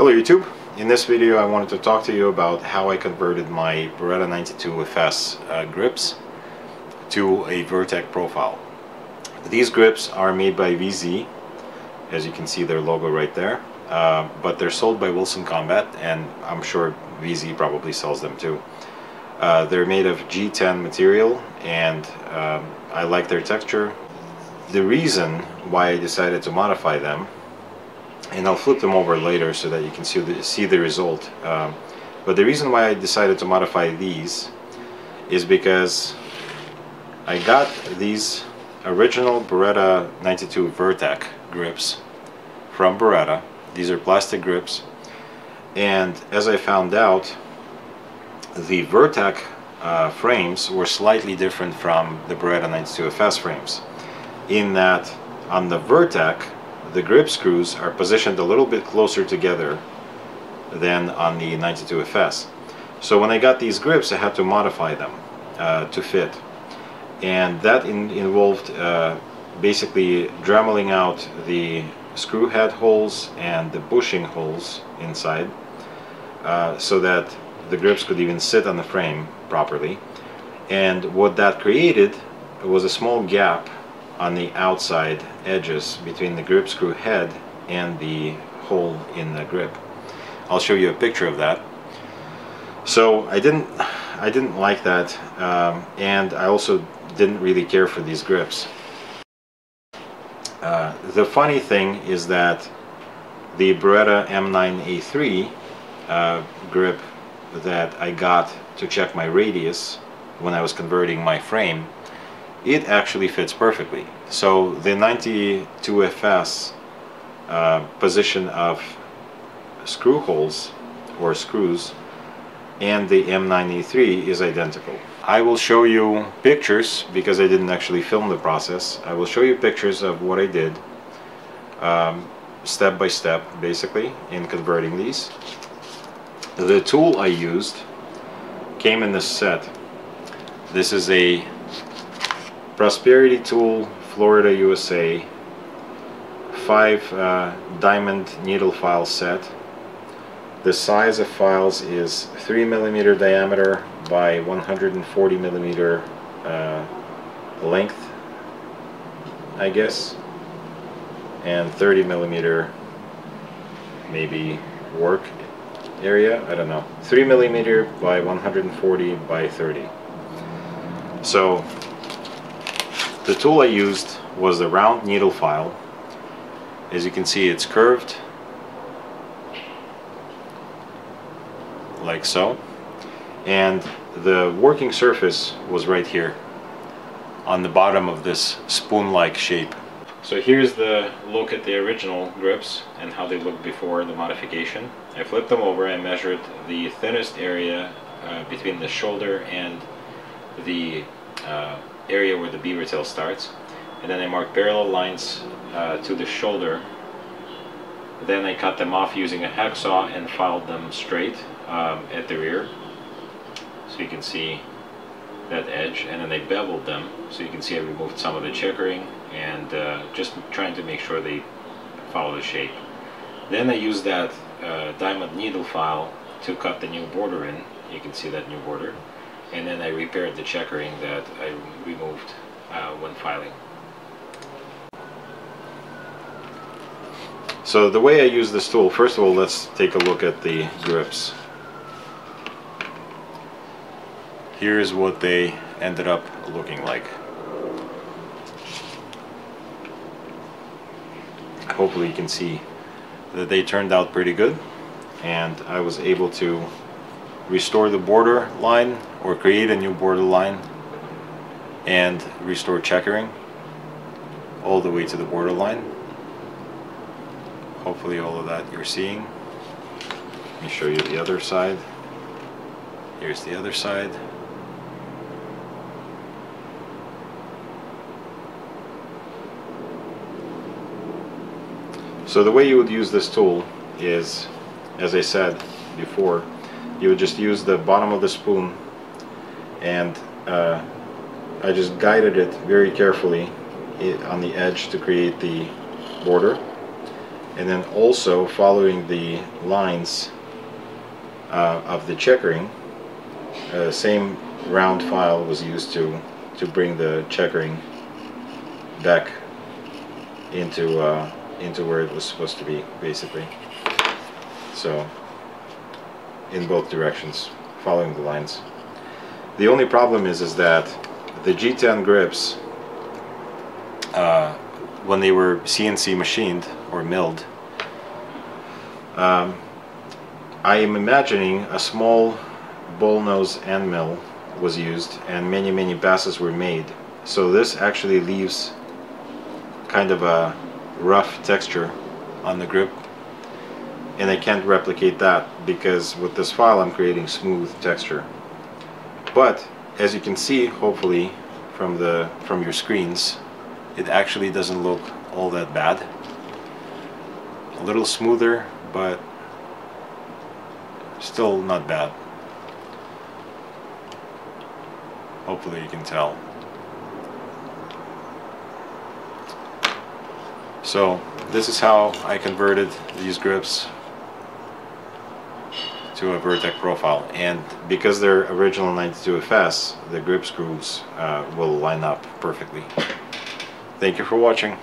Hello YouTube. In this video I wanted to talk to you about how I converted my Beretta 92 FS uh, grips to a Vertec profile. These grips are made by VZ, as you can see their logo right there, uh, but they're sold by Wilson Combat and I'm sure VZ probably sells them too. Uh, they're made of G10 material and um, I like their texture. The reason why I decided to modify them and I'll flip them over later so that you can see the, see the result. Um, but the reason why I decided to modify these is because I got these original Beretta 92 Vertec grips from Beretta. These are plastic grips and as I found out the Vertec uh, frames were slightly different from the Beretta 92 FS frames in that on the Vertec the grip screws are positioned a little bit closer together than on the 92FS. So when I got these grips I had to modify them uh, to fit and that in involved uh, basically dremeling out the screw head holes and the bushing holes inside uh, so that the grips could even sit on the frame properly and what that created was a small gap on the outside edges between the grip screw head and the hole in the grip. I'll show you a picture of that. So I didn't I didn't like that um, and I also didn't really care for these grips. Uh, the funny thing is that the Beretta M9A3 uh, grip that I got to check my radius when I was converting my frame it actually fits perfectly. So the 92FS uh, position of screw holes or screws and the M9A3 is identical. I will show you pictures because I didn't actually film the process. I will show you pictures of what I did um, step by step basically in converting these. The tool I used came in this set. This is a Prosperity Tool, Florida, USA. Five uh, diamond needle file set. The size of files is 3 millimeter diameter by 140 millimeter uh, length, I guess, and 30 millimeter maybe work area, I don't know. 3 millimeter by 140 by 30. So the tool I used was the round needle file. As you can see it's curved like so and the working surface was right here on the bottom of this spoon-like shape. So here's the look at the original grips and how they looked before the modification. I flipped them over and measured the thinnest area uh, between the shoulder and the uh, area where the beaver tail starts and then I mark parallel lines uh, to the shoulder. Then I cut them off using a hacksaw and filed them straight um, at the rear so you can see that edge. And then I beveled them so you can see I removed some of the checkering and uh, just trying to make sure they follow the shape. Then I used that uh, diamond needle file to cut the new border in. You can see that new border and then I repaired the checkering that I removed uh, when filing. So the way I use this tool, first of all let's take a look at the grips. Here's what they ended up looking like. Hopefully you can see that they turned out pretty good and I was able to restore the border line or create a new border line and restore checkering all the way to the border line. Hopefully all of that you're seeing. Let me show you the other side. Here's the other side. So the way you would use this tool is, as I said before, you would just use the bottom of the spoon and uh, I just guided it very carefully on the edge to create the border. And then also following the lines uh, of the checkering uh, same round file was used to to bring the checkering back into uh, into where it was supposed to be basically. So in both directions following the lines. The only problem is is that the G10 grips uh, when they were CNC machined or milled um, I am imagining a small bull nose end mill was used and many many passes were made. So this actually leaves kind of a rough texture on the grip and I can't replicate that because with this file I'm creating smooth texture. But as you can see hopefully from the from your screens it actually doesn't look all that bad. A little smoother but still not bad. Hopefully you can tell. So this is how I converted these grips to a Vertec profile. And because they're original 92FS the grip screws uh, will line up perfectly. Thank you for watching